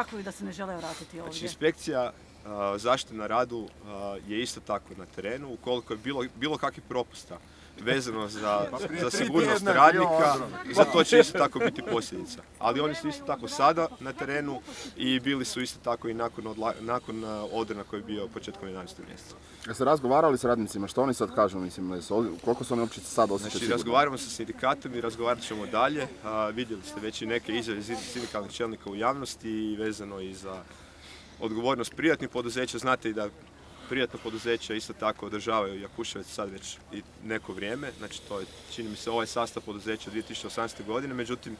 Tako i da se ne žele vratiti Znači ovdje. inspekcija a, zaštite na radu je isto tako na terenu. Ukoliko je bilo, bilo kakvih propusta vezano za, za sigurnost radnika, za to će isto tako biti posljedica. Ali oni su isto tako sada na terenu i bili su isto tako i nakon, odla, nakon a, odrena koji je bio početkom 11. mjeseca. Jeste razgovarali s radnicima, što oni sad kažu, mislim, koliko se oni uopće sad osjećaju Znači, sigurno? razgovaramo sa sindikatom i razgovarat ćemo dalje. A, vidjeli ste već i neke izjave sindikalnih čelnika u javnosti i vezano i za odgovornost privatnih poduzeća. Znate i da privatna poduzeća isto tako održavaju Jakuševec sad već i neko vrijeme. Znači, to je, čini mi se, ovaj sastav poduzeća od 2018. godine. Međutim,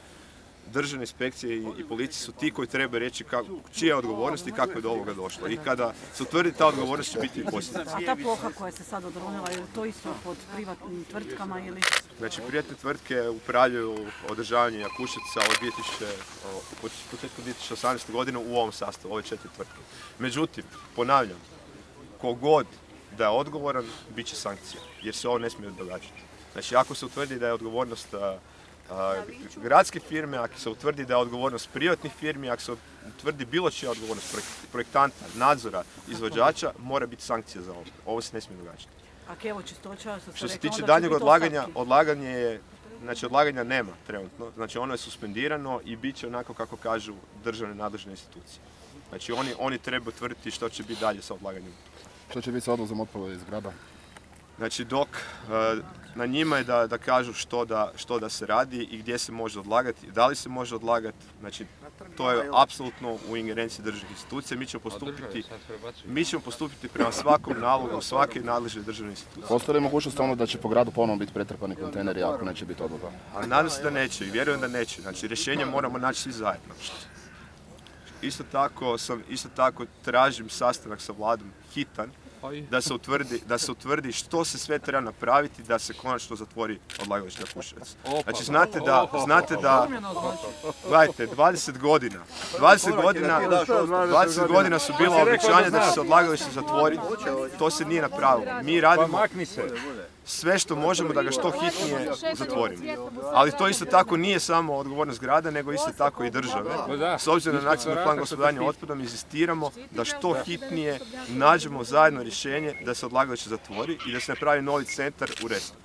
državne inspekcije i, i policija su ti koji trebaju reći kako, čija je odgovornost i kako je do ovoga došlo. I kada se utvrdi ta odgovornost će biti i posljedica. A ta ploha koja se sad odronila, je to isto pod privatnim tvrtkama ili... Znači, privatne tvrtke upravljaju održavanje Jakuševca od 2000, o, od početka 2018. godine u ovom sastavu, ove četiri tvrtke. Međutim, ponavljam, kogod da je odgovoran, bit će sankcija, jer se ovo ne smije događati. Znači, ako se utvrdi da je odgovornost a, a, gradske firme, ako se utvrdi da je odgovornost privatnih firmi, ako se utvrdi bilo čija odgovornost projek- projektanta, nadzora, izvođača, mora biti sankcija za ovo. Ovo se ne smije događati. A kevo čistoća, što, Što se tiče daljnjeg odlaganja, odlaganje je, znači odlaganja nema trenutno, znači ono je suspendirano i bit će onako kako kažu državne nadležne institucije. Znači oni, oni trebaju utvrditi što će biti dalje sa odlaganjem. Što će biti sa odlazom otpada iz grada? Znači dok e, na njima je da, da kažu što da, što da se radi i gdje se može odlagati, da li se može odlagati, znači to je apsolutno u ingerenciji državnih institucija, mi ćemo postupiti, mi ćemo postupiti prema svakom nalogu svake nadležne državne institucije. Postoji li mogućnost ono da će po gradu ponovno biti pretrpani kontejneri ako neće biti odloga? A nadam se da neće i vjerujem da neće. Znači rješenje moramo naći svi zajedno. Isto tako sam, isto tako tražim sastanak sa vladom hitan da se utvrdi, da se utvrdi što se sve treba napraviti da se konačno zatvori odlagalište Jakuševac. Znači znate da, znate da, gledajte, 20 godina, 20 godina, 20 godina su bila obećanja da će se odlagalište zatvoriti, to se nije napravilo. Mi radimo sve što možemo da ga što hitnije zatvorimo. Ali to isto tako nije samo odgovornost grada, nego isto tako i države. S obzirom na nacionalni plan gospodarenja otpadom inzistiramo da što hitnije nađemo zajedno rješenje da se odlagalište zatvori i da se napravi novi centar u Restu.